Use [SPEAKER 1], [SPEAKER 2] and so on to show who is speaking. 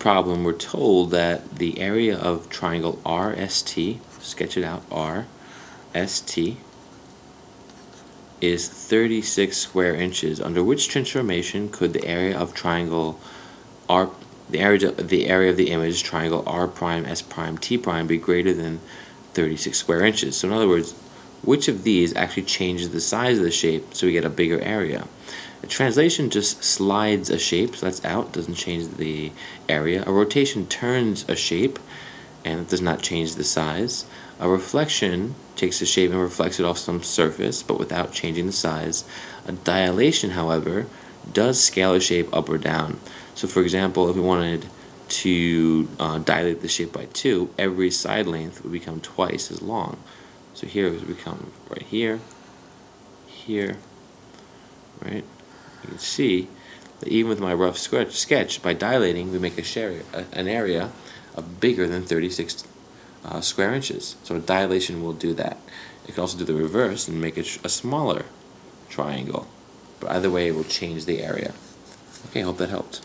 [SPEAKER 1] problem, we're told that the area of triangle RST, sketch it out, RST, is 36 square inches. Under which transformation could the area of triangle R, the area, the area of the image triangle R prime S prime T prime be greater than 36 square inches? So in other words, which of these actually changes the size of the shape so we get a bigger area? A translation just slides a shape, so that's out, doesn't change the area. A rotation turns a shape, and it does not change the size. A reflection takes a shape and reflects it off some surface, but without changing the size. A dilation, however, does scale a shape up or down. So for example, if we wanted to uh, dilate the shape by 2, every side length would become twice as long. So here it would become right here, here, right? You can see that even with my rough sketch, sketch by dilating, we make a share, an area of bigger than 36 uh, square inches. So a dilation will do that. It can also do the reverse and make it a smaller triangle. But either way, it will change the area. Okay, hope that helped.